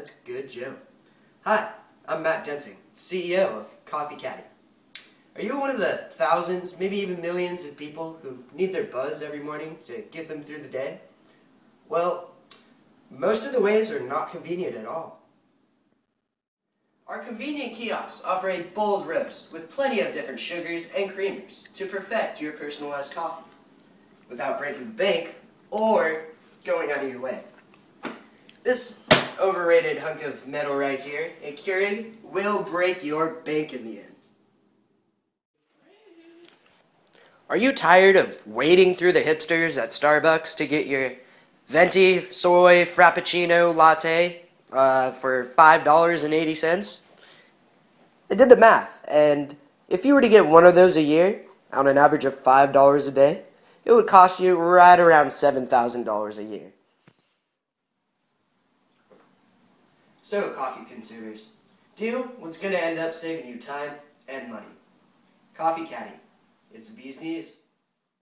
That's good, Joe. Hi, I'm Matt Densing, CEO of Coffee Caddy. Are you one of the thousands, maybe even millions of people who need their buzz every morning to get them through the day? Well, most of the ways are not convenient at all. Our convenient kiosks offer a bold roast with plenty of different sugars and creamers to perfect your personalized coffee without breaking the bank or going out of your way. This overrated hunk of metal right here, a Keurig, will break your bank in the end. Are you tired of wading through the hipsters at Starbucks to get your venti soy frappuccino latte uh, for $5.80? I did the math, and if you were to get one of those a year, on an average of $5 a day, it would cost you right around $7,000 a year. So, coffee consumers, do what's going to end up saving you time and money. Coffee Caddy. It's a bee's knees.